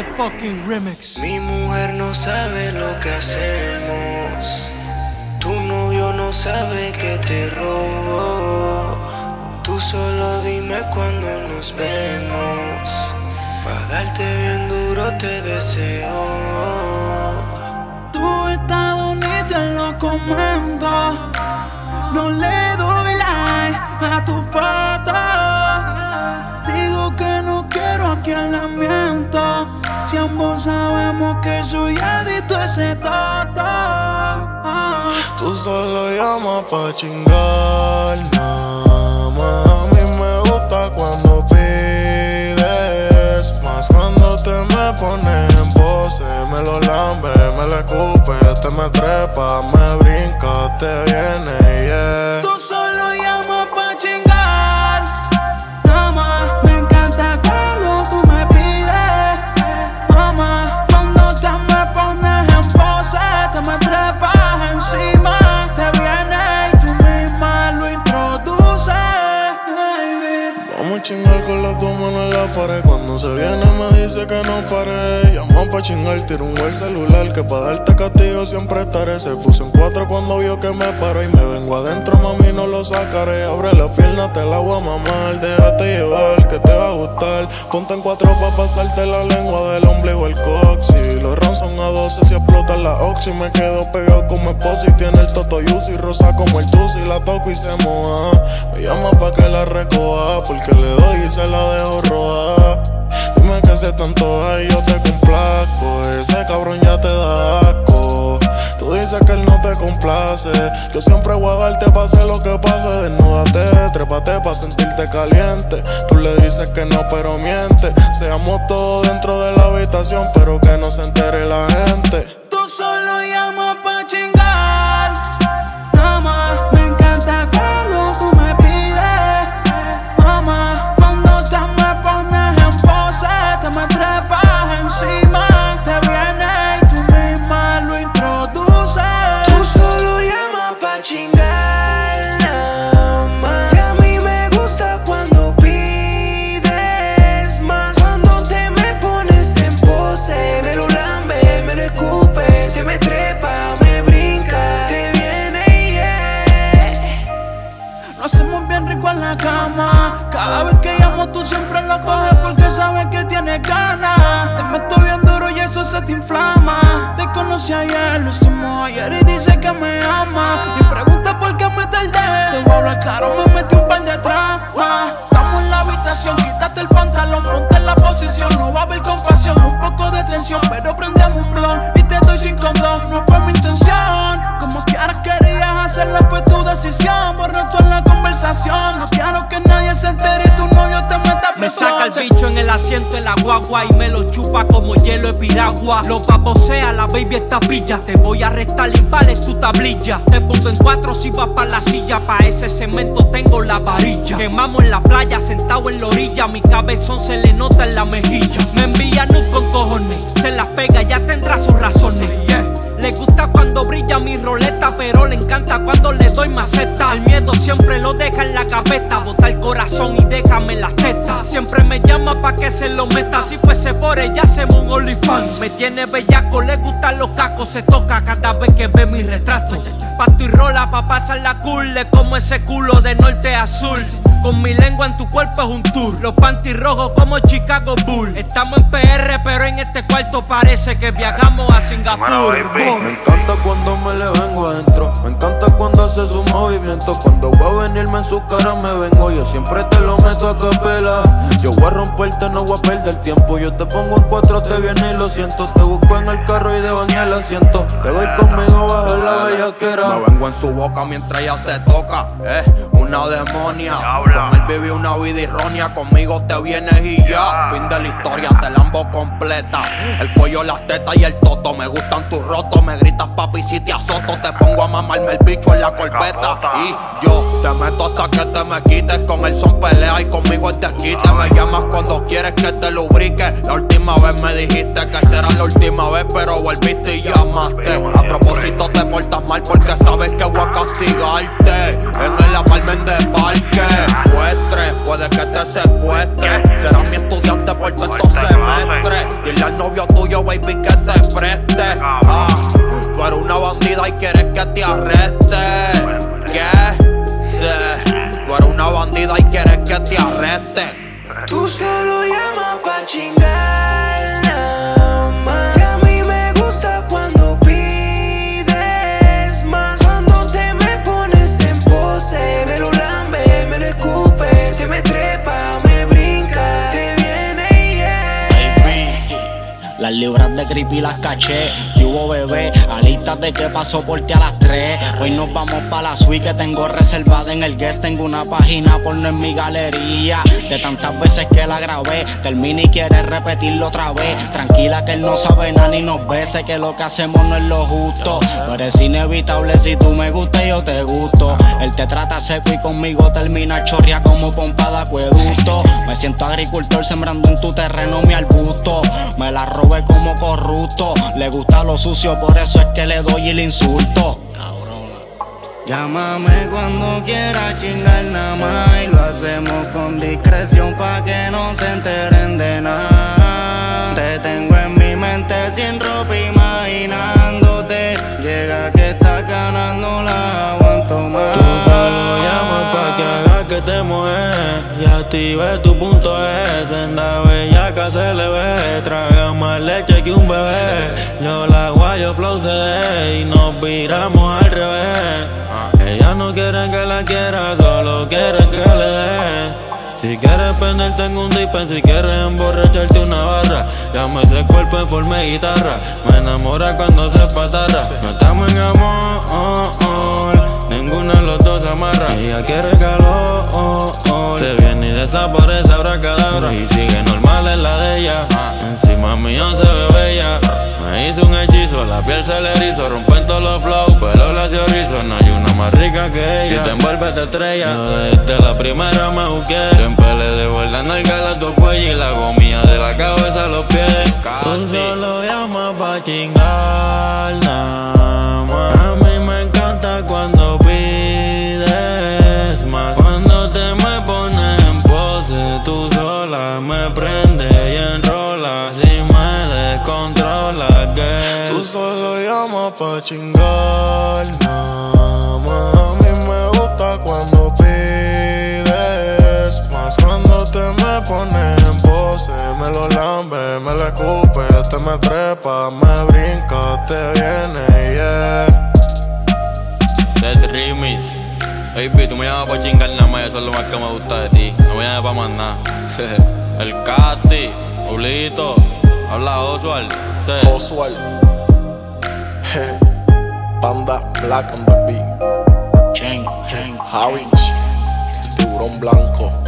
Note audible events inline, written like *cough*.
motherfucking remix. Mi mujer no sabe lo que hacemos. Tu novio no sabe que te robo. Tú solo dime cuando nos vemos. Pa' darte bien duro te deseo. Tu estado ni te lo comento. No le doy like a tu foto. Digo que no quiero a quien la miento. Si ambos sabemos que soy adicto a ese toto. Tú solo llamas pa' chingar, nada más. A mí me gusta cuando pides más. Cuando te me pones en pose, me lo lambe, me lo escupe, te me trepa, me brinca, te viene, yeah. Tú solo pare. Llama pa' chingar, tiro un buen celular. Que pa' darte castigo siempre estaré. Se puso en cuatro cuando vio que me paró. Y me vengo adentro, mami, no lo sacaré. Abre la pierna, te la voy a mamar. Déjate llevar, que te va a gustar. Ponte en cuatro pa' pasarte la lengua del ombligo al coxi. Los rounds son a 12 si explota la oxi. Me quedo pegado como esposo y tiene el toto yusi. Rosa como el tusi, la toco y se moja. Me llama pa' que la recoja. Porque le doy y se la dejo roja. Que hace tanto ay, yo te complazco. Ese cabrón ya te da asco. Tú dices que él no te complace. Yo siempre voy a darte pase lo que pase. Desnúdate, trépate pa' sentirte caliente. Tú le dices que no, pero miente. Seamos todos dentro de la habitación, pero que no se entere la gente. Tú solo llamas bien rico en la cama. Cada vez que llamo, tú siempre lo coges porque sabes que tienes ganas. Te meto bien duro y eso se te inflama. Te conocí ayer, lo hicimos ayer y dice que me ama. Y pregunta por qué me tardé. Te voy a hablar claro, me metí un par de trampas. El en el asiento de la guagua y me lo chupa como hielo de piragua. Lo babosea, la baby está pilla. Te voy a arrestar y vale tu tablilla. Te pongo en cuatro si vas pa' la silla. Pa' ese cemento tengo la varilla. Quemamos en la playa, sentado en la orilla. Mi cabezón se le nota en la mejilla. Me envía nu con cojones. Se las pega, ya tendrá sus razones. Le gusta cuando brilla mi roleta, pero le encanta cuando le doy maceta. El miedo siempre lo deja en la gaveta, bota el corazón y Siempre me llama pa' que se lo meta, si fuese por ella hacemos un OnlyFans. Me tiene bellaco, le gustan los cacos, se toca cada vez que ve mi retrato. Pato y rola pa' pasarla cool, le como ese culo de norte a sur. Con mi lengua en tu cuerpo es un tour. Los panty rojos como Chicago Bull. Estamos en PR, pero en este cuarto parece que viajamos a Singapur. Me encanta cuando me le vengo adentro. Me encanta cuando hace su movimiento. Cuando voy a venirme en su cara me vengo. Yo siempre te lo meto a capela. Yo voy a romperte, no voy a perder tiempo. Yo te pongo en cuatro, te viene y lo siento. Te busco en el carro y debajo en el asiento. Te doy conmigo, baja la bellaquera. En su boca mientras ella se toca, eh, una demonia. Con él viví una vida errónea, conmigo te vienes y ya. Fin de la historia, te lambo completa. El cuello, las tetas y el toto, me gustan tus rotos. Me gritas papi si te azoto, te pongo a mamarme el bicho en la corbeta. Y yo te meto hasta que te me quites. Con el son pelea y conmigo el desquite. Me llamas cuando quieres que te lubrique. La última vez me dijiste que será la última vez, pero volviste y llamaste. A propósito te portas mal porque sabes que voy a castigarte en el apartment de parque? Muestre, puede que te secuestre. Serás mi estudiante por todo estos semestres. Dile al novio tuyo, baby, que te preste. Ah, tú eres una bandida y quieres que te arreste. ¿Qué? Sí. Tú eres una bandida y quieres que te arreste. Tú solo llamas pa' chingar. De creepy las caché. Y hubo bebé, alístate que pasó por ti a las 3. Hoy nos vamos pa' la suite que tengo reservada en el guest. Tengo una página porno en mi galería. De tantas veces que la grabé, termina y quiere repetirlo otra vez. Tranquila que él no sabe nada ni nos ve. Que lo que hacemos no es lo justo. Pero es inevitable si tú me gustas y yo te gusto. Él te trata seco y conmigo termina chorria como pompa de acueducto. Me siento agricultor sembrando en tu terreno mi arbusto. Le gusta lo sucio, por eso es que le doy el insulto. Llámame cuando quiera chingar nada más y lo hacemos con discreción pa' que no se enteren de nada. Te tengo en mi active tu punto es En la bellaca se le ve. Traga más leche que un bebé. Yo la guayo flow se dé Y nos viramos al revés. Ella no quiere que la quiera Solo quiere que le dé. Si quieres prender tengo un dispen, si quieres emborracharte una barra Llama ese cuerpo en forma de guitarra. Me enamora cuando se patarra. No estamos en amor Ninguna de los dos se amarra. Ella quiere calor Desaparece abracadabra Y sigue normal en la de ella. Encima mío se ve bella. Me hizo un hechizo, la piel se le erizo Rompen todos los flows, pero la se rizo No hay una más rica que ella. Si te envuelve te estrella. Yo desde la primera me busqué Siempre le devuelvo la nalga a dos cuellas Y la gomilla de la cabeza a los pies. Tú solo llamas pa' chingar nada más. A mí me encanta cuando pa' chingar nada más. A mí me gusta cuando pides más. Cuando te me pones en pose, me lo lambe, me lo escupe, te me trepa, me brinca, te viene, yeah. Set remix Baby, tú me llamas pa' chingar nada más, eso es lo más que me gusta de ti. No me llames pa' más nada. *laughs* El Cati, Oblito, habla Oswald. Oswald, Panda Black on the beat, Harwich, el tiburón blanco,